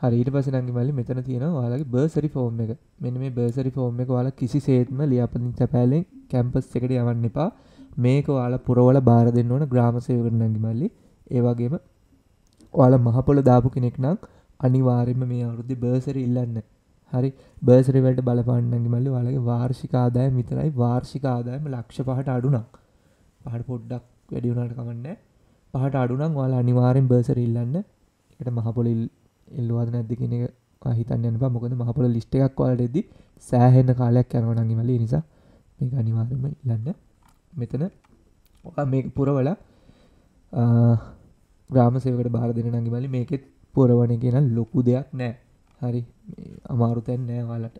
හරි. ඊට පස්සේ නංගි මල්ලි මෙතන තියෙනවා ඔයාලගේ බර්සරි ෆෝම් එක. මෙන්න මේ බර්සරි ෆෝම් එක ඔයාලා කිසිසේත්ම ලියාපදිංචි පැලෙන් කැම්පස් එකට යවන්න එපා මේක ඔයාලා පුරවල බාර දෙන්න ඕන ග්‍රාම සේවකට නංගි මල්ලි. ඒ වගේම ඔයාලා මහපොළ දාපු කෙනෙක් නම් අනිවාර්යයෙන්ම මේ අවුරුද්දේ බර්සරි ඉල්ලන්න. හරි? බර්සරි වලට බලපාන්න නංගි මල්ලි ඔයාලගේ වාර්ෂික ආදායම විතරයි. වාර්ෂික ආදායම ලක්ෂ පහට අඩු නම් පහට පොඩ්ඩක් වැඩි වුණාට කමන්නේ පහට අඩු නම් ඔයාලා අනිවාර්යෙන් බර්සරි ඉල්ලන්න. ඒකට මහපොළ ඉල්- ඉල්ලුවාද නැද්ද කියන එක ඔයා හිතන්න යන්න එපා. මොකද මහපොළ ලිස්ට් එකක් ඔයාලට එද්දි සෑහෙන කාලයක් යනවා නංගි මල්ලි. ඒ නිසා මේක අනිවාර්යෙන්ම ඉල්ලන්න. මෙතන. ඔයා මේක පුරවලා ආ, ග්‍රාම සේවකට බාර දෙන නංගි මල්ලි මේකෙත් පුරවන එක නම් ලොකු දෙයක් නෑ. හරි මේ අමාරු තැන් නෑ ඔයාලට.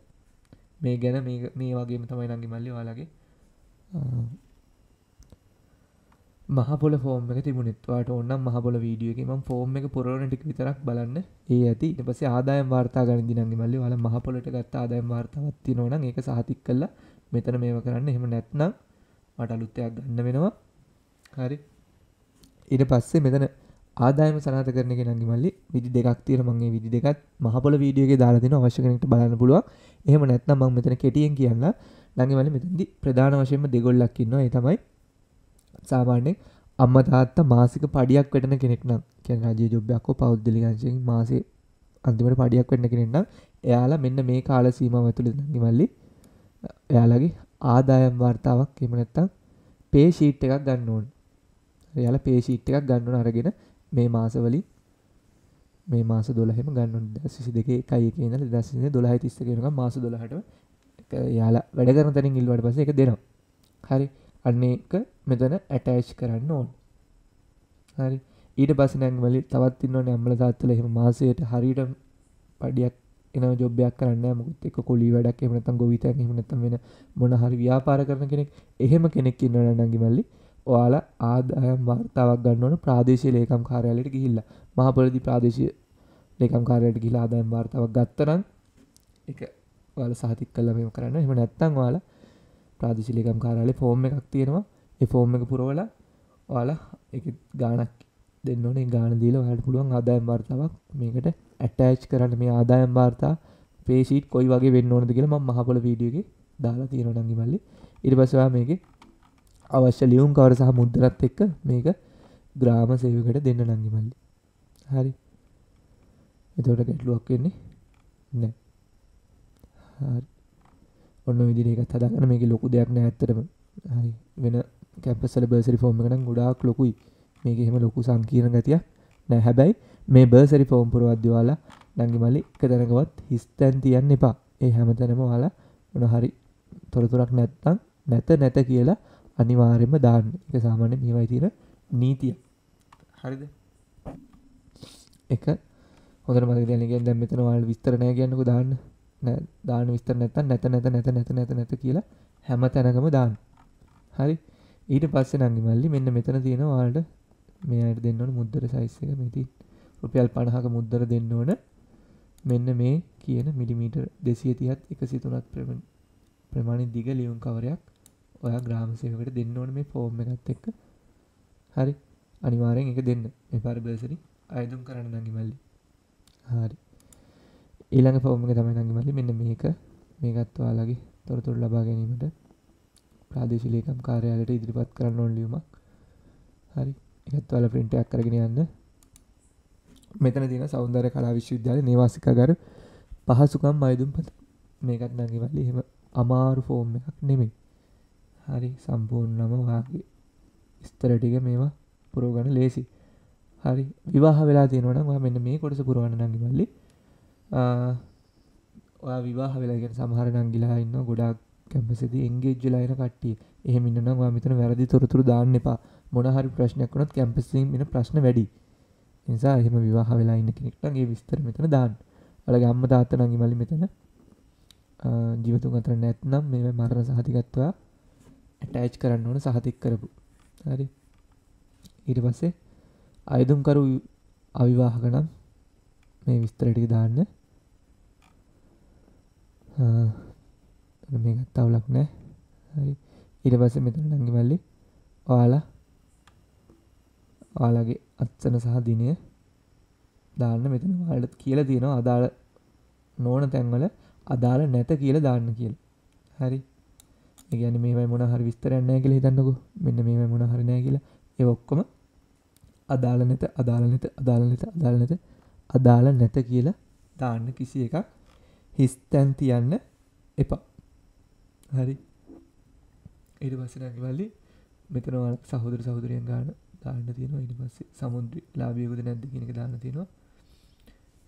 මේ ගැන මේ මේ වගේම තමයි නංගි මල්ලි ඔයාලගේ ආ, මහපොල ෆෝම් එක තිබුණෙත්. වාට ඔන්නම් මහපොල වීඩියෝ එක මම ෆෝම් එක පුරවන ටික විතරක් බලන්න. ඒ ඇති. ඊට පස්සේ ආදායම් වාර්තා ගන්න දී නංගි මල්ලි ඔයාලා මහපොලට ගත්ත ආදායම් වාර්තාවක් තියෙනවා නම් ඒක සහතික කරලා මෙතන මේව කරන්න. එහෙම නැත්නම් මට අලුත් එකක් ගන්න වෙනවා. හරි. ඊට පස්සේ මෙතන ආදායම සනාත කරන එක නංගි මල්ලි. විදි දෙකක් තියෙන මම මේ විදි දෙකත් මහපොළ වීඩියෝ එකේ දාලා දෙනවා. අවශ්‍ය කෙනෙක්ට බලන්න පුළුවන්. එහෙම නැත්නම් මම මෙතන කෙටියෙන් කියන්න නංගි මල්ලි මෙතනදි ප්‍රධාන වශයෙන්ම දෙගොල්ලක් ඉන්නවා. ඒ තමයි සාමාන්‍යයෙන් අම්මා තාත්තා මාසික පඩියක් වෙටන කෙනෙක් නම්. කියන්නේ රජයේ ජොබ් එකක් හෝ පෞද්ගලික අංශයෙන් මාසේ අන්තිමට පඩියක් වෙන්න කෙනෙක් නම්. එයාලා මෙන්න මේ කාල සීමාව ඇතුළත නංගි මල්ලි. එයාලගේ ආදායම් වාර්තාවක් එහෙම නැත්නම් පේ ෂීට් එකක් ගන්න ඕනේ. එයාලා පේ ෂීට් එකක් ගන්න ඕන අරගෙන මේ මාසවලින් මේ මාස 12ෙම ගන්න ඕනේ 2022 1 එකේ ඉඳලා 2022 12 31 වෙනකම් මාස 12ටම ඒක එයාලා වැඩ කරන තැනින් ඉල්ලුවාට පස්සේ ඒක දෙනවා. හරි. අන්න ඒක මෙතන ඇටච් කරන්න ඕන. හරි. ඊට පස්සේ නම් වලි තවත් ඉන්නවනේ අම්මලා තාත්තලා එහෙම මාසයට හරියට පඩියක් එන ජොබ් එකක් කරන්නේ නැහැ මොකද එක්ක කොලී වැඩක් එහෙම නැත්නම් ගොවිතැන් එහෙම නැත්නම් වෙන මොන හරි ව්‍යාපාර කරන කෙනෙක් එහෙම කෙනෙක් ඉන්නවනම් නංගි මල්ලි ඔයාලා ආදායම් වාර්තාවක් ගන්න ඕන ප්‍රාදේශීය ලේකම් කාර්යාලයට ගිහිල්ලා මහපොළදී ප්‍රාදේශීය ලේකම් කාර්යාලයට ගිහිල්ලා ආදායම් වාර්තාවක් ගත්තනම් ඒක ඔයාලා සහතික කළා මේව කරන්න. එහෙම නැත්නම් ඔයාලා ප්‍රාදේශීය ලේකම් කාර්යාලේ ෆෝම් එකක් තියෙනවා. ඒ ෆෝම් එක පුරවලා ඔයාලා ඒකේ ගාණක් දෙන්න ඕනේ. ඒ ගාණ දීලා ඔයාලට පුළුවන් ආදායම් වාර්තාවක් මේකට ඇටච් කරන්න මේ ආදායම් වාර්තා පේ ෂීට් කොයි වගේ වෙන්න ඕනද කියලා මම මහපොළ වීඩියෝ එකේ දාලා තියෙනවා නංගි මල්ලි. ඊට පස්සේ ඔයා මේකේ අවශ්‍ය ලියුම් කවර සහ මුද්දරත් එක්ක මේක ග්‍රාම සේවකට දෙන්න නංගි මල්ලි. හරි. එතකොට ගැටලුවක් වෙන්නේ නැහැ. හරි. ඔන්න ඔය විදිහට ඒකත් හදාගන්න මේකේ ලොකු දෙයක් නෑ ඇත්තටම. හරි. වෙන කැම්පස් වල බර්සරි ෆෝම් එක නම් ගොඩාක් ලොකුයි. මේකේ එහෙම ලොකු සංකීර්ණ ගතියක් නෑ. හැබැයි මේ බර්සරි ෆෝම් පුරවද්දී ඔයාලා නංගි මල්ලි එක තැනකවත් හිස් තැන් තියන්න එපා. ඒ හැමතැනම ඔයාලා මොන හරි තොරතුරක් නැත්තම් නැත නැත කියලා අනිවාර්යයෙන්ම දාන්න. ඒක සාමාන්‍ය මේවයි තියෙන නීතිය. හරිද? එක හොඳට මතක තියාගන්න කියන්නේ දැන් මෙතන ඔයාලට විස්තර නැහැ කියන්නකෝ දාන්න. නෑ දාන්න විස්තර නැත්තම් නැත නැත නැත නැත නැත නැත කියලා හැම තැනකම දාන්න. හරි? ඊට පස්සේ නංගි මල්ලි මෙන්න මෙතන තියෙනවා ඔයාලට මේ අයට දෙන්න ඕන මුද්දර සයිස් එක මේ තියෙන. රුපියල් 50ක මුද්දර දෙන්න ඕන. මෙන්න මේ කියන මිලිමීටර් 230ත් 103ත් ප්‍රමාණය දිග ලියුම් කවරයක් ඔයා ග්‍රාම සේවකට දෙන්න ඕන මේ ෆෝම් එකත් එක්ක. හරි. අනිවාර්යෙන් ඒක දෙන්න. මේ පරිබර්සරි අයදුම් කරන්න නංගි මල්ලි. හරි. ඊළඟ ෆෝම් එක තමයි නංගි මල්ලි මෙන්න මේක. මේකත් ඔයාලගේ තොරතුරු ලබා ගැනීමට ප්‍රාදේශීය ලේකම් කාර්යාලයට ඉදිරිපත් කරන්න ඕන ලියුමක්. හරි. ඒකත් ඔයාලා print එකක් කරගෙන යන්න. මෙතන තියෙන සෞන්දර්ය කලා විශ්වවිද්‍යාලයේ නේවාසිකාගාර පහසුකම් අයදුම් පත. මේකත් නංගි මල්ලි එහෙම අමාරු ෆෝම් එකක් නෙමෙයි. හරි සම්පූර්ණම ඔයාගේ විස්තර ටික මේවා පුරව ගන්න ලේසි. හරි විවාහ වෙලා තියෙනවා නම් ඔයා මෙන්න මේ කොටස පුරවන්න නංගි මල්ලි. ආ ඔයා විවාහ වෙලා කියන සමහර නංගිලා ඉන්නවා ගොඩාක් කැම්පස් එකේ එන්ගේජ් වෙලා ඉන කට්ටිය. එහෙම ඉන්න නම් ඔයා මෙතන වැරදි තොරතුරු දාන්න එපා. මොන හරි ප්‍රශ්නයක් වුණොත් කැම්පස් එකෙන් එන ප්‍රශ්න වැඩි. ඒ නිසා එහෙම විවාහ වෙලා ඉන්න කෙනෙක් නම් ඒ විස්තර මෙතන දාන්න. ඔයාලගේ අම්මා තාත්තා නංගි මල්ලි මෙතන ආ ජීවතුන් අතර නැත්නම් මේ මරණ සහතිකත් ඔයා ඇටච් කරන්න ඕන සහතික කරපු. හරි. ඊට පස්සේ අයදුම්කරු අවිවාහක නම් මේ විස්තර ටික දාන්න. මේ ගත්තවුලක් නෑ හරි ඉට පස මෙතන නංගි මල්ලි ඔයාලා ඔයාලගේ අත්සන සහ දිනය දාන්න මෙතන වාලට කියල තියෙනවා. අදාළ නෝන තැන්වල අදාළ නැත කියල දාන්න කියල. හරි. ඒගැන මේ මොන හරි විස්තරන්නෑ කියල හිතන්නකු. මෙන්න මේ මොන හරිනෑ කියලා. ඒ ඔක්කොම අදාළ නැත අදාළ නැත අදාළ නැත අදාළ නැත අදාළ නැත කියලා දාන්න කිසි එකක් හිස්තැන් තියන්න එපා. හරි. ඉට පස්සනකිවල්ලි මෙතනවල සහෝදර සහෝදරයෙන් ගාන දාන්න තියෙනවා. ඉට පස්සේ සමුද්‍ර ලාබියකුද නැද්ද කියනක දාන්න තියෙනවා.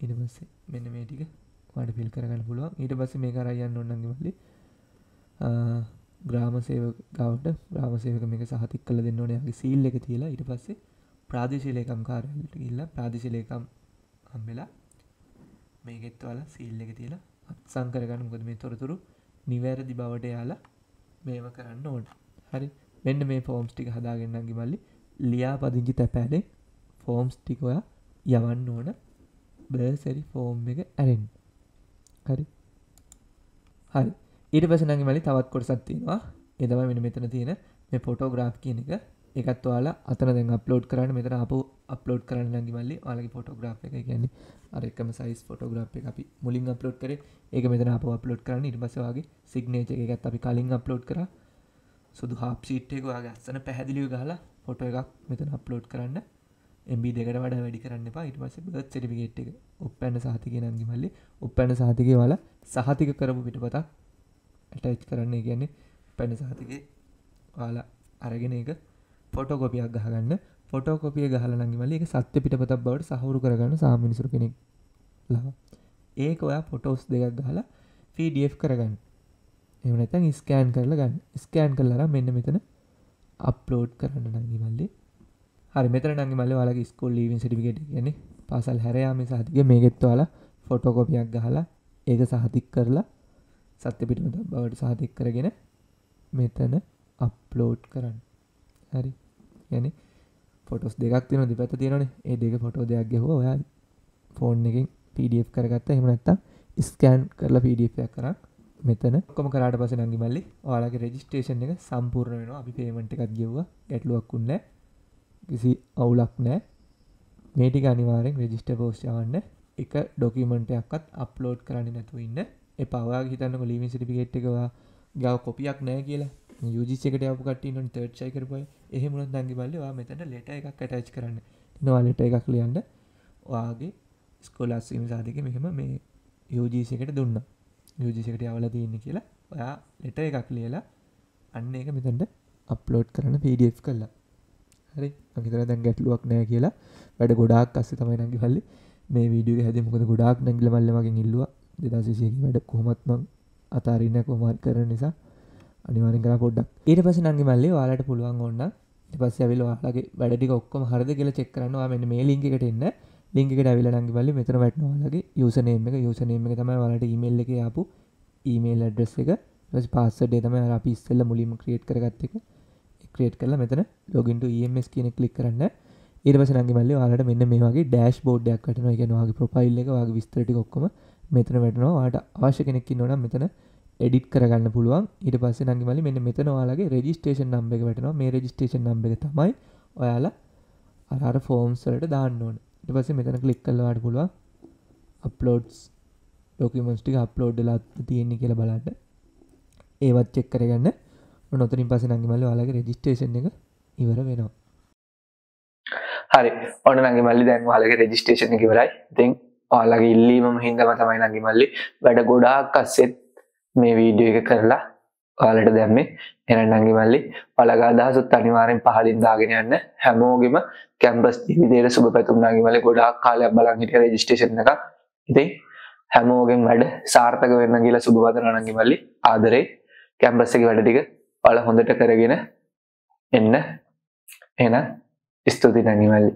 ඉට පස්සේ මෙන්න මේ ටික වට පිල් කරගන්න පුළුවන්. ඊට පස්සේ මේ කරයන්න ඔන්නගවල්ලි ග්‍රාම සේව ගවට ග්‍රාම සේවක මේක සහතික් කල දෙන්න ඕනයාගේ සීල් එක තියලා ඉට පස්සේ ප්‍රාදේශලේකම් කාරලට ඉල්ලා ප්‍රාදේශලේකම් හම්බෙලා මේගෙත්වල සීල් එක තියලා අත්සං කරගන්න. ගොද මේ තොරතුරු නිවැරදි බවට යාලා මේම කරන්න ඕන. හරි. මෙන්න මේ ෆෝම්ස් ටික හදාගෙන්න්නගේ මල්ලි ලියා පදිංචි තැපෑලෙක් ෆෝම්ස් ටික ඔයා යවන්න ඕන. බර්සැරි ෆෝම් එක ඇරෙන් හරි. හරි. ඊට පසනගේ මලි තවත් කොටසත් තියෙනවා. එදම මෙන මෙතන තියෙන මේ ෆොටෝග්‍රාෆ් කියන එක. එකත් වාලා අතන දැන් අප්ලෝඩ් කරන්න මෙතන අප අප්ලෝඩ් කරන්න ලඟි මල්ලි වාලගේ ෆොටෝග්‍රාෆ් එක. කියන්නේ අරක්කම සයිස් ෆොටෝග්‍රාප් එක අපි මුලින් අප්ලෝඩ් කරේ. ඒක මෙතන අප අප්ලෝඩ් කරන්න. ඉට පසවාගේ සිගනේච එකත් අපි කලින් අප්ලෝඩ් කර. සුදු හාප්සිීට්ටයක වගේ අස්සන පැහැදිලිව ගහලා ෆොටෝ එකක් මෙතන අප්ලෝඩ් කරන්න. එම්බි දෙකට වඩ වැඩි කරන්න එපා. ඉට පස බත් සටිගේට් එක. උපැන්න සහතික නංගි මල්ලි. උපැන්න සහතික වල සහතික කරපු පිටපතක් ඇටච් කරන්න. කියන්නේ පැන සහතික වාලා අරගෙන එක ෆොටෝකොපියක් ගහගන්න. ෆොටෝකොපිය ගහල නංගිමල එක සත්‍ය පිටපතක් බවට සහුරු කරගන්න සාමිනිසුර කෙනෙක් ලව ඒක ඔයා ෆොටෝස් දෙකක් ගහලා ෆීඩF කරගන්න. එමනතන් ස්කෑන් කරලා ගන්න. ස්කෑන් කරලර මෙන්න මෙතන අප්ලෝඩ් කරන්න නංගිමල්ලේ හරි මෙතන නංගි මල්ල වලගේ ස්කෝල් ලීවින් සිටිකට කියන්නේ පාසල් හැරයාම සහතික මේගෙත්වාලා ෆොටෝකොපියක් ගහලා ඒක සහතික් කරලා සත්‍ය පිටමත බවට සහතික් කරගෙන මෙතන අප්ලෝඩ් කරන්න. හරි. යන ෆොටස් දෙක් තින දෙපැත තියෙනන ඒ දෙක ෆොටෝ දෙයක් ගෙහෝ ඔයා ෆෝන් එකින් පඩF කරගත්ත. හෙමනැත්තා ස්කෑන් කරලා පඩF කර. මෙතන. කොම කරට පස නංගි මල්ලි ඔයාලගේ රෙජිස්ටේෂන් එක සම්පූර්ණ වෙන අපි පේමට එකත් ගෙව්ව. ගැටලුවක්කුන්න කිසි අවුලක් නෑ. මේටික අනිවාරෙන් රෙජිස්ට පෝස්්චවන්න එක ඩොකිමෙන්ටයක්ත් අප්ලෝඩ් කරන්න නැතුව ඉන්න. එ පවා හිතන්න ලීමි සිටිපිකෙට් එකවා ගව කොපියක් නෑ කියලා. යුජිසකට අප කට නො තර්චයි කරපයි එහෙමුණ දඟි බල්ලවා මෙතට ලෙට එකක් කටච් කරන්න. නවා ලෙට එකක් ලියන්න. වාගේ ස්කොලස්සීම සාධක මෙහෙම මේ යෝජීසකට දුන්න. යෝජිසකට අවල තියන්න කියලා ඔයා ලෙට එකක් ලියලා අන්න එක මෙතැන්ට අප්ලෝඩ් කරන පඩF කරලා හරි? අකිතර දැන් ගැටලුවක් නෑ කියලා. වැඩ ගොඩාක් අස්ස තමයි නඟි හල්ලි මේ වීඩිය හැද මොකද ගොඩාක් නැගිල මල්ල මගින් ඉල්ලවා. දෙදසිසයකි වැඩ කොහොමත්ම අතාරන්න කොමාර් කරන නිසා අනිවාරෙන් කර පොඩ්ඩක්. ඊට පස නංගි මල්ලේ වාලට පුළුවන් ඔන්න පස්ස ඇවිල වාලගේ වැඩටි ඔක්කොම හරද කියල චෙක් කරනවා මෙන්න මේ ලිංකට එන්න. ලිංකට ඇවිල නංගි බල්ලි මෙතර වැටනවාලගේ යුසනේම එක. යුසනේම එක තමයි වලට ඊමේල් එක ආපු ඊමේල් අඩ්‍රස් එක. පස්සඩේ තම අපි ඉස්සල්ල මුලිම ක්‍රියට් කරගත්ත එක. ක්‍රේට් කරලා මෙතන ලොගින්ට EMS කියන කලික් කරන්න. ඉරවස නගේ මල්ල වාලට මෙන්න මේ වගේ ඩෑශ් බෝඩ්ඩයක් කටන ගෙනවාගේ ප්‍රොෆයිල් එක වගේ විස්තරටි ඔක්කොම මෙතන වැටනවා. වාට අවශ්‍ය කෙනෙක්කි නොනම් මෙතන එඩිට් කරගන්න පුළුවන්. ඉට පස්ස නගේ මලි මෙන්න මෙතන වාලගේ රෙජිස්ටේෂන් නම්බ එක වැටනවා. මේ රෙජිස්ටේෂන් නම්බ එක තමයි ඔයාලා අරර ෆෝම්ස්වලට දාන්න ඕන. ඉට පස්සේ මෙතන කලික් කල්ලවාට පුළුවන්. අප්ලෝඩ්ස් ඩොකමස්ටික අප්ලෝඩ්ලා තියෙන්නේ කියල බලන්න. ඒවත් චෙක් කරගන්න. නොතරින් පස නංගිමල්ල වාලගේ රෙජිස්ටේෂන් එක ඉවර වෙනවා. හරි. ඔන්න නගේ මල්ලි දැන් වාලගේ රෙජිස්ටේෂන් එක ඉවරයි. ඉතින් ඔයාලගේ ඉල්ලීමම හින්දම තමයි නගේ මල්ලි වැඩ ගොඩාක් අස්සෙත් මේ වීඩියෝ එක කරලා ඔයාලට දැම්මේ. එන නංගි මල්ලි ඔයාලගේ අදහසුත් අනිවාර්යෙන් පහලින් දාගෙන යන්න. හැමෝගෙම කැම්පස් ජීවිතේට සුබ පැතුම් නංගි මල්ලි ගොඩාක් කාලයක් බලන් හිටිය රෙජිස්ට්‍රේෂන් එකක්. ඉතින් හැමෝගෙන් වැඩ සාර්ථක වෙන්න කියලා සුබ වදන නංගි මල්ලි ආදරේ කැම්පස් එකේ වැඩ ටික ඔයාලා හොඳට කරගෙන එන්න. එහෙනම් ස්තුතියි නංගි මල්ලි